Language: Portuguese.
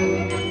Música